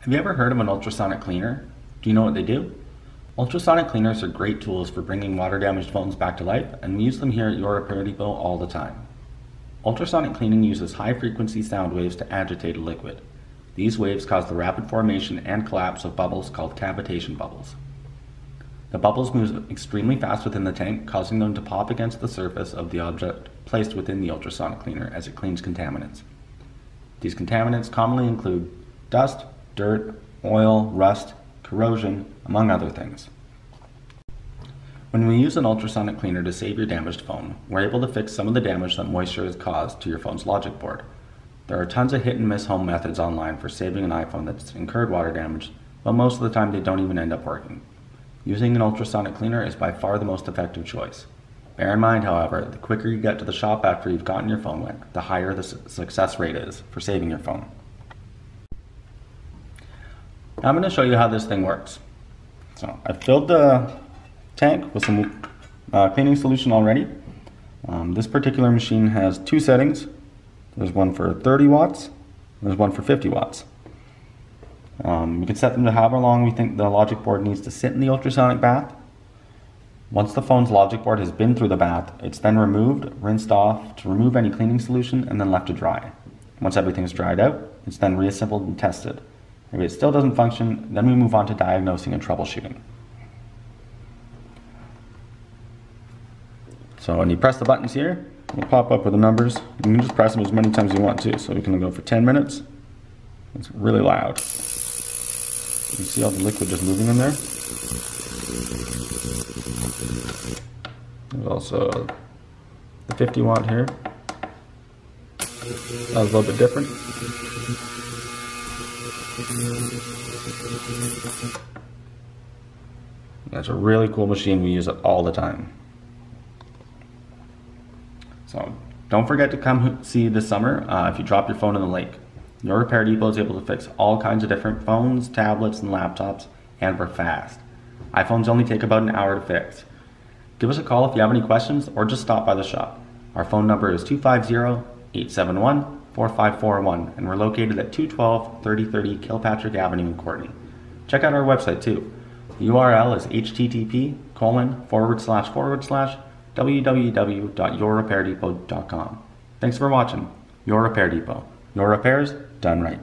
Have you ever heard of an ultrasonic cleaner? Do you know what they do? Ultrasonic cleaners are great tools for bringing water damaged phones back to life, and we use them here at Your Repair Depot all the time. Ultrasonic cleaning uses high frequency sound waves to agitate a liquid. These waves cause the rapid formation and collapse of bubbles called cavitation bubbles. The bubbles move extremely fast within the tank, causing them to pop against the surface of the object placed within the ultrasonic cleaner as it cleans contaminants. These contaminants commonly include dust, dirt, oil, rust, corrosion, among other things. When we use an ultrasonic cleaner to save your damaged phone, we're able to fix some of the damage that moisture has caused to your phone's logic board. There are tons of hit and miss home methods online for saving an iPhone that's incurred water damage, but most of the time they don't even end up working. Using an ultrasonic cleaner is by far the most effective choice. Bear in mind, however, the quicker you get to the shop after you've gotten your phone wet, the higher the su success rate is for saving your phone. I'm going to show you how this thing works. So I filled the tank with some uh, cleaning solution already. Um, this particular machine has two settings. There's one for 30 watts, there's one for 50 watts. Um, we can set them to however long we think the logic board needs to sit in the ultrasonic bath. Once the phone's logic board has been through the bath, it's then removed, rinsed off to remove any cleaning solution, and then left to dry. Once everything's dried out, it's then reassembled and tested. If it still doesn't function, then we move on to diagnosing and troubleshooting. So when you press the buttons here, it'll pop up with the numbers. You can just press them as many times as you want to. So we can go for 10 minutes. It's really loud. You see all the liquid just moving in there? There's also the 50 watt here. That was a little bit different. That's a really cool machine. We use it all the time. So don't forget to come see this summer uh, if you drop your phone in the lake. Your Repair Depot is able to fix all kinds of different phones, tablets, and laptops, and we're fast. iPhones only take about an hour to fix. Give us a call if you have any questions or just stop by the shop. Our phone number is 250 871 4541, and we're located at 212 3030 Kilpatrick Avenue in Courtenay. Check out our website too. The URL is http colon forward slash forward slash www.yourrepair.depot.com. Thanks for watching. Your Repair Depot. Your repairs done right.